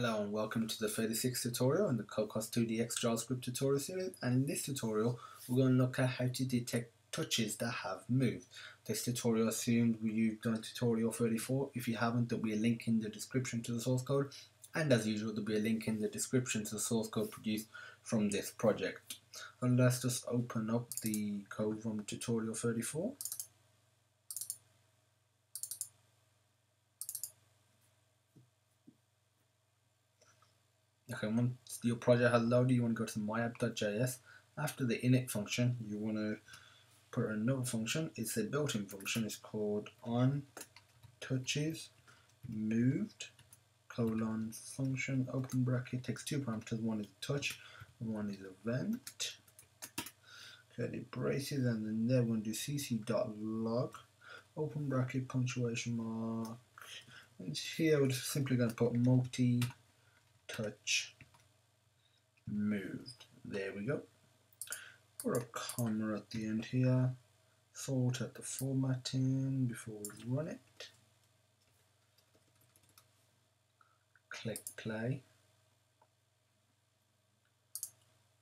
Hello and welcome to the 36th tutorial in the Cocos2d-x JavaScript tutorial series and in this tutorial we're going to look at how to detect touches that have moved. This tutorial assumed you've done tutorial 34. If you haven't there'll be a link in the description to the source code and as usual there'll be a link in the description to the source code produced from this project. And let's just open up the code from tutorial 34. Okay, once your project has loaded, you want to go to myapp.js. After the init function, you want to put another function. It's a built-in function. It's called on touches moved colon function open bracket takes two parameters. One is touch, one is event. Okay, braces, and then there we're do cc.log open bracket punctuation mark. And here we're just simply going to put multi touch moved. There we go. Put a comma at the end here. Sort out the formatting before we run it. Click play.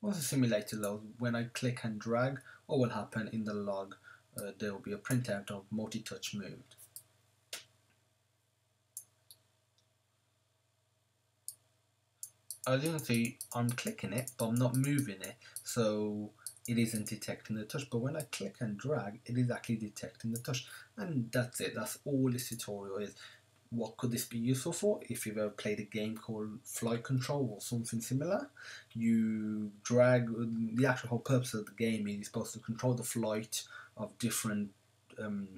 Once the simulator loads, when I click and drag, what will happen in the log? Uh, there will be a printout of multi-touch moved. As you can see, I'm clicking it, but I'm not moving it, so it isn't detecting the touch. But when I click and drag, it is actually detecting the touch. And that's it, that's all this tutorial is. What could this be useful for? If you've ever played a game called Flight Control or something similar, you drag, the actual whole purpose of the game is you're supposed to control the flight of different um,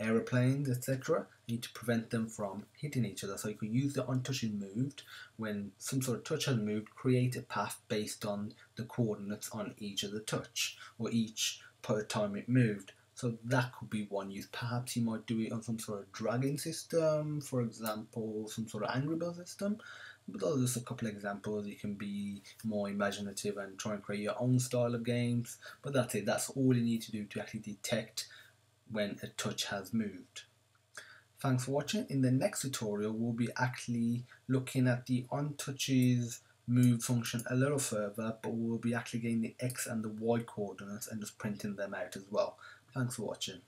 aeroplanes, etc. You need to prevent them from hitting each other. So you could use the onTouchesMoved when some sort of touch has moved, create a path based on the coordinates on each of the touch or each per time it moved. So that could be one use. Perhaps you might do it on some sort of dragging system, for example, some sort of Angry Bird system. But those are just a couple of examples. You can be more imaginative and try and create your own style of games. But that's it. That's all you need to do to actually detect when a touch has moved. Thanks for watching. In the next tutorial, we'll be actually looking at the onTouches move function a little further, but we'll be actually getting the X and the Y coordinates and just printing them out as well. Thanks for watching.